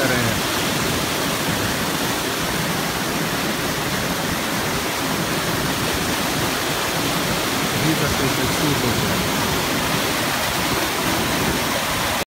старая. Вид службы